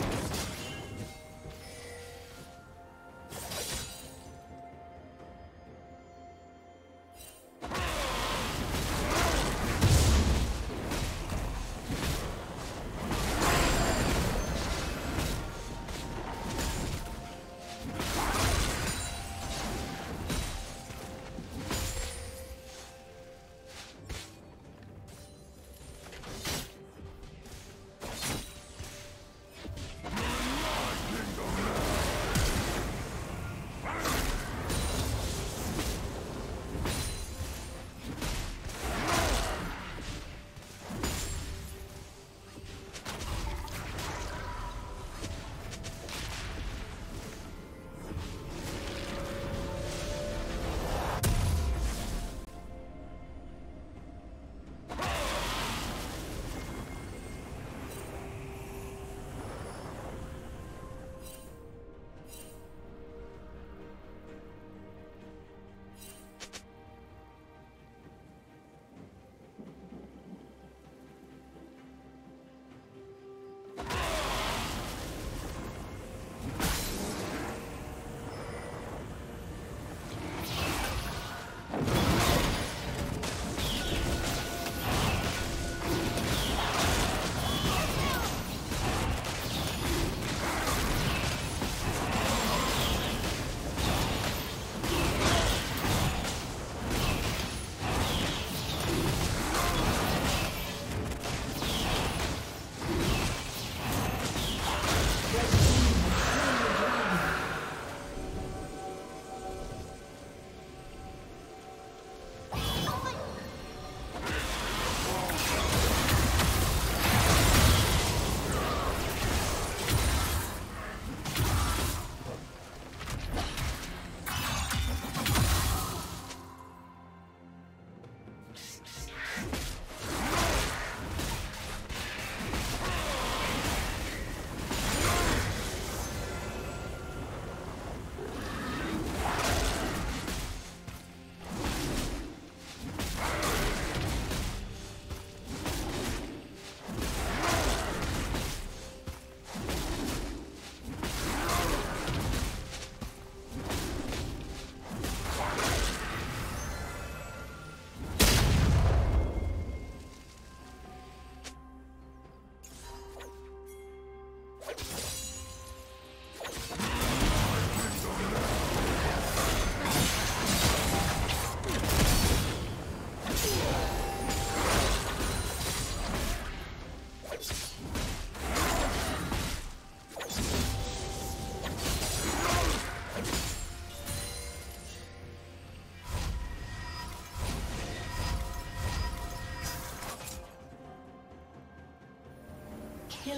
you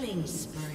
Killing spree.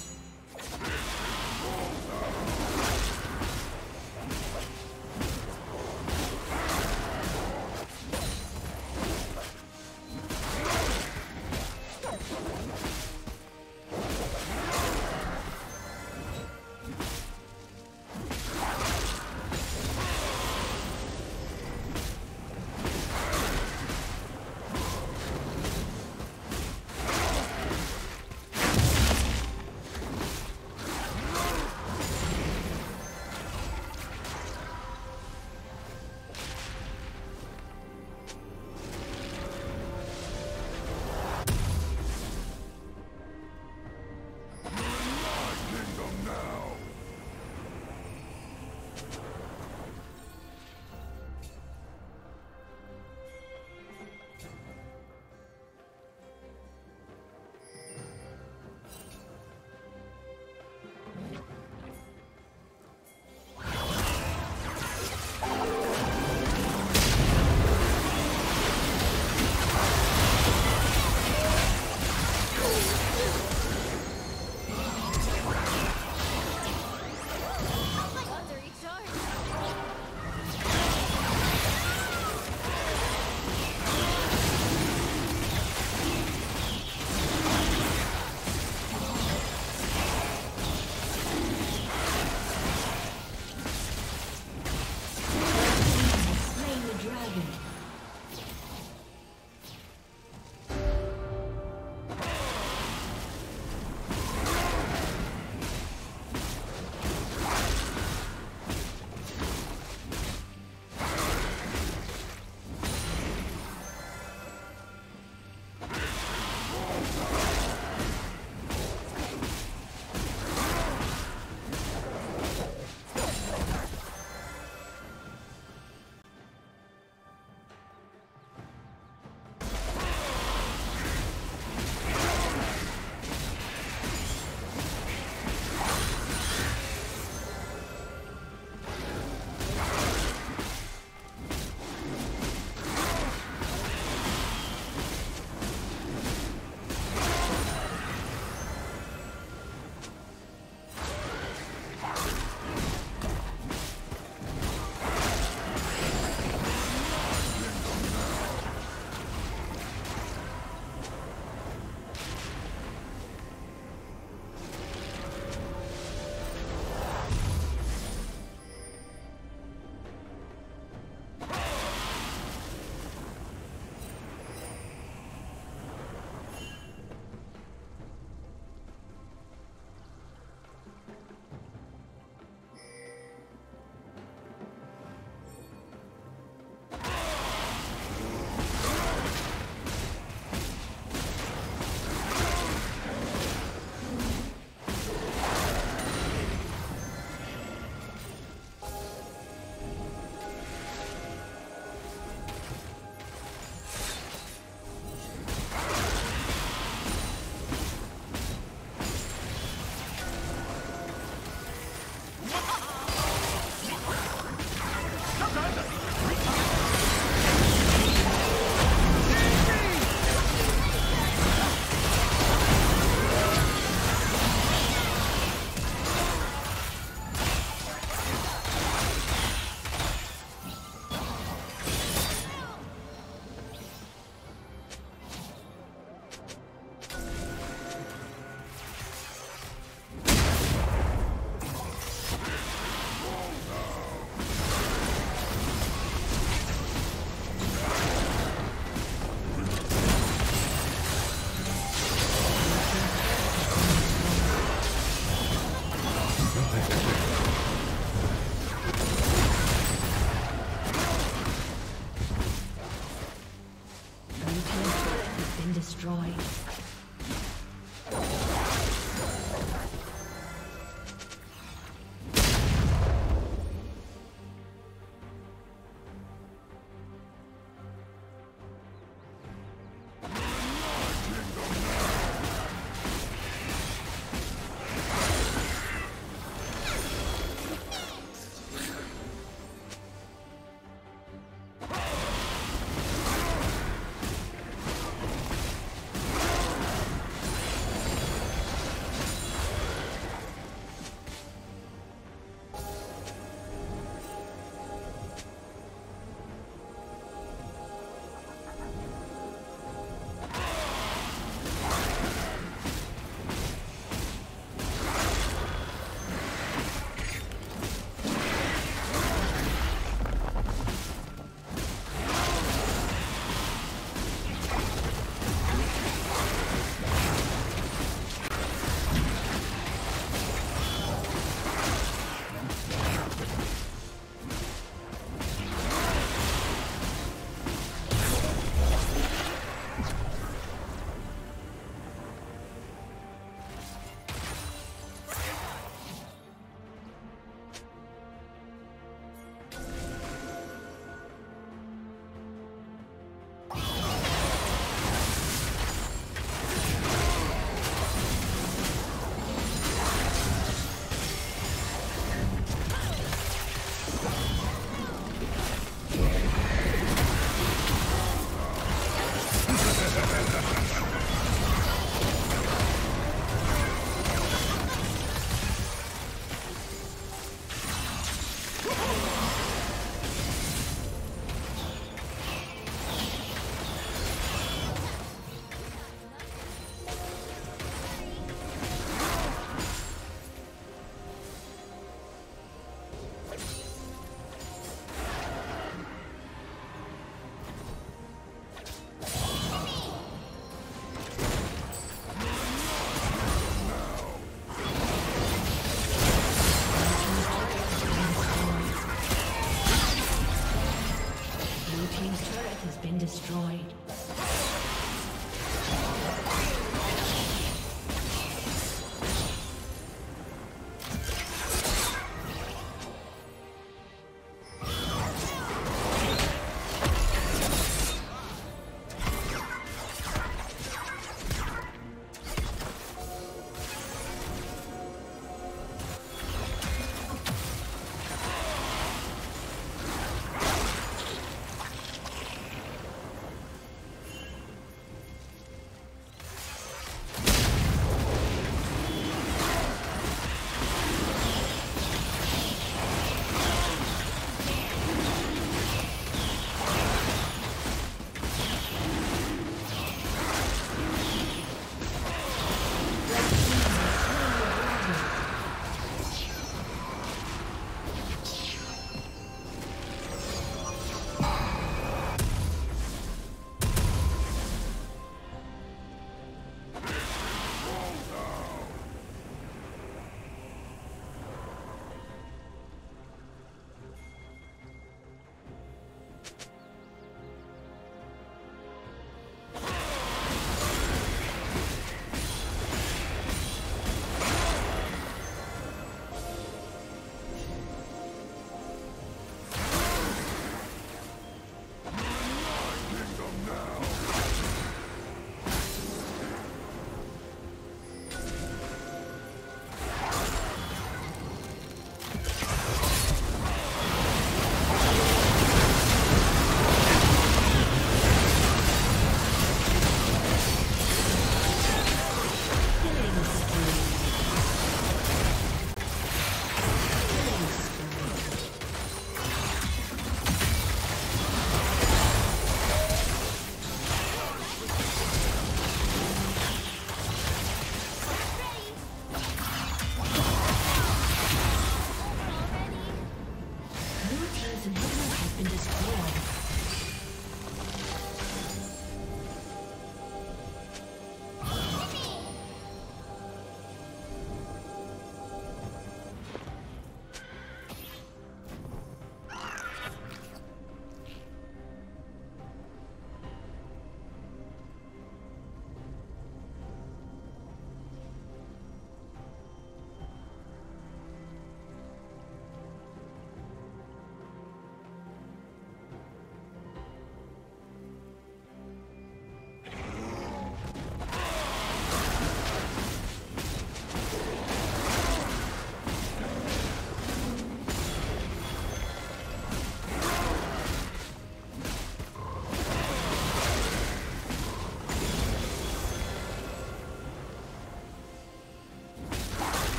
Destroyed.